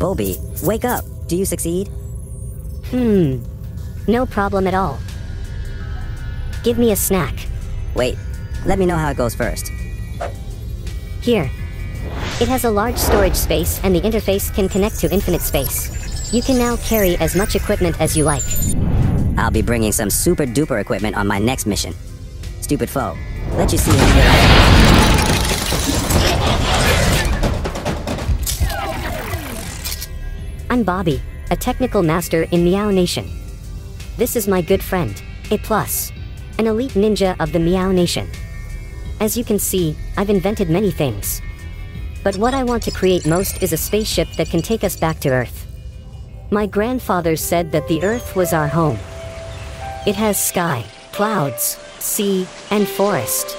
Bobi, wake up. Do you succeed? Hmm. No problem at all. Give me a snack. Wait, let me know how it goes first. Here. It has a large storage space and the interface can connect to infinite space. You can now carry as much equipment as you like. I'll be bringing some super duper equipment on my next mission. Stupid foe. Let you see how good I'm Bobi, a technical master in Meow Nation. This is my good friend, A+, Plus, an elite ninja of the Meow Nation. As you can see, I've invented many things. But what I want to create most is a spaceship that can take us back to Earth. My grandfather said that the Earth was our home. It has sky, clouds, sea, and forest.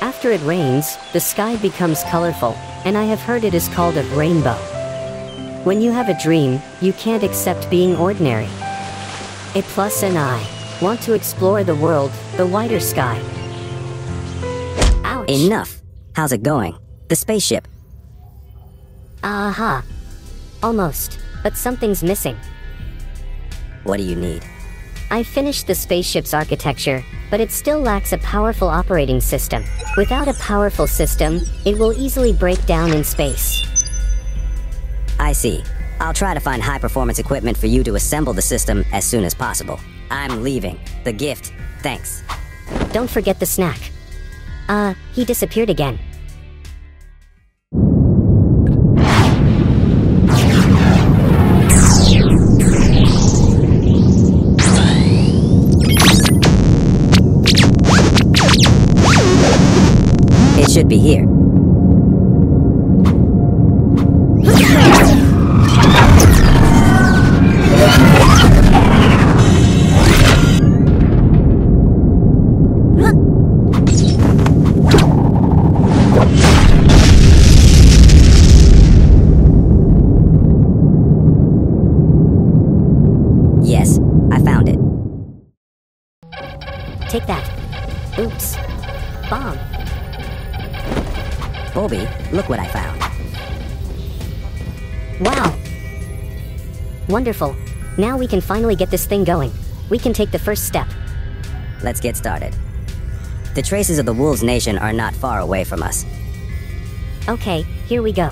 After it rains, the sky becomes colorful, and I have heard it is called a rainbow. When you have a dream, you can't accept being ordinary. A plus and I want to explore the world, the wider sky. Ouch. Enough. How's it going? The spaceship. Aha. Almost, but something's missing. What do you need? I finished the spaceship's architecture, but it still lacks a powerful operating system. Without a powerful system, it will easily break down in space. I see. I'll try to find high performance equipment for you to assemble the system as soon as possible. I'm leaving. The gift. Thanks. Don't forget the snack. Uh, he disappeared again. It should be here. Take that. Oops. Bomb. Bobi, look what I found. Wow. Wonderful. Now we can finally get this thing going. We can take the first step. Let's get started. The traces of the Wolves Nation are not far away from us. Okay, here we go.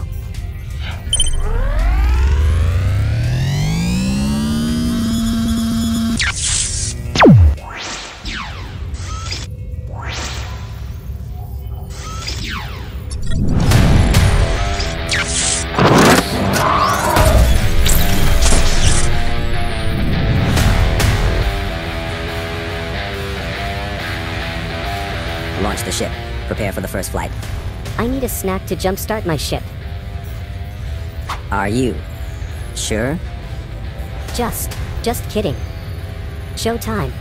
Prepare for the first flight. I need a snack to jumpstart my ship. Are you sure? Just, just kidding. Showtime.